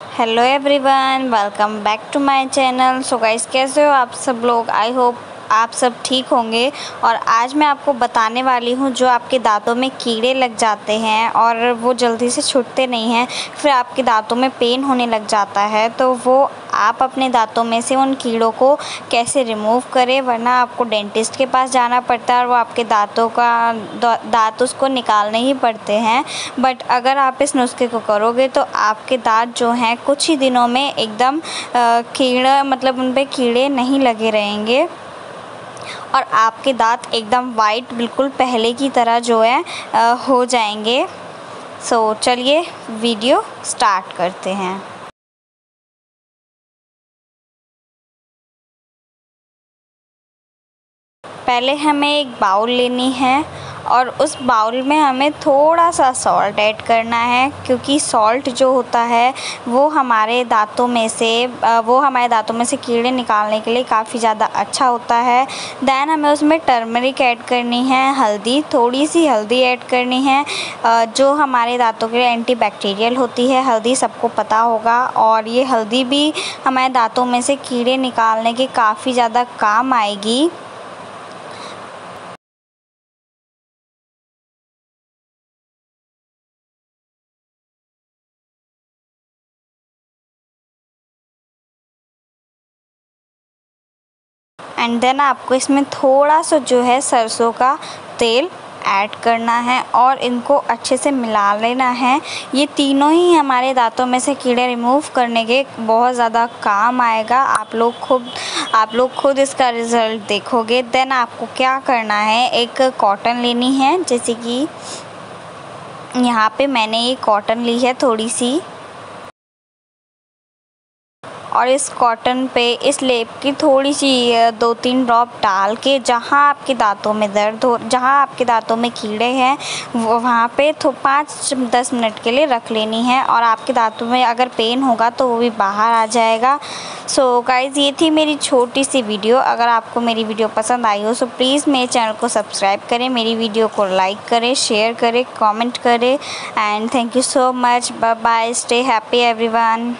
Hello everyone welcome back to my channel so guys कैसे हो आप सब लोग? आई होप आप सब ठीक होंगे। और आज मैं आपको बताने वाली हूँ जो आपके दांतों में कीड़े लग जाते हैं और वो जल्दी से छूटते नहीं हैं, फिर आपके दांतों में पेन होने लग जाता है तो वो आप अपने दांतों में से उन कीड़ों को कैसे रिमूव करें, वरना आपको डेंटिस्ट के पास जाना पड़ता है और वो आपके दांतों का दांत उसको निकालने ही पड़ते हैं। बट अगर आप इस नुस्खे को करोगे तो आपके दांत जो हैं, कुछ ही दिनों में एकदम कीड़ा मतलब उन पर कीड़े नहीं लगे रहेंगे। और आपके दांत एकदम वाइट बिल्कुल पहले की तरह जो है हो जाएँगे। सो चलिए वीडियो स्टार्ट करते हैं। पहले हमें एक बाउल लेनी है और उस बाउल में हमें थोड़ा सा सॉल्ट ऐड करना है क्योंकि सॉल्ट जो होता है, वो हमारे दांतों में से वो हमारे दांतों में से कीड़े निकालने के लिए काफ़ी ज़्यादा अच्छा होता है। दैन हमें उसमें टर्मरिक ऐड करनी है, हल्दी, थोड़ी सी हल्दी ऐड करनी है जो हमारे दांतों के लिए एंटीबैक्टीरियल होती है, हल्दी सबको पता होगा और ये हल्दी भी हमारे दांतों में से कीड़े निकालने के काफ़ी ज़्यादा काम आएगी। एंड देन आपको इसमें थोड़ा सा जो है सरसों का तेल ऐड करना है और इनको अच्छे से मिला लेना है। ये तीनों ही हमारे दांतों में से कीड़े रिमूव करने के बहुत ज़्यादा काम आएगा। आप लोग खुद, आप लोग खुद इसका रिज़ल्ट देखोगे। देन आपको क्या करना है? एक कॉटन लेनी है, जैसे कि यहाँ पे मैंने ये कॉटन ली है थोड़ी सी। और इस कॉटन पे इस लेप की थोड़ी सी दो तीन ड्रॉप डाल के जहाँ आपके दांतों में दर्द हो जहाँ आपके दांतों में कीड़े हैं वहाँ पे तो पाँच दस मिनट के लिए रख लेनी है और आपके दांतों में अगर पेन होगा तो वो भी बाहर आ जाएगा। सो so, गाइज़ ये थी मेरी छोटी सी वीडियो अगर आपको मेरी वीडियो पसंद आई हो सो प्लीज़ मेरे चैनल को सब्सक्राइब करें मेरी वीडियो को लाइक करें शेयर करें कमेंट करें and thank you so much bye bye stay happy everyone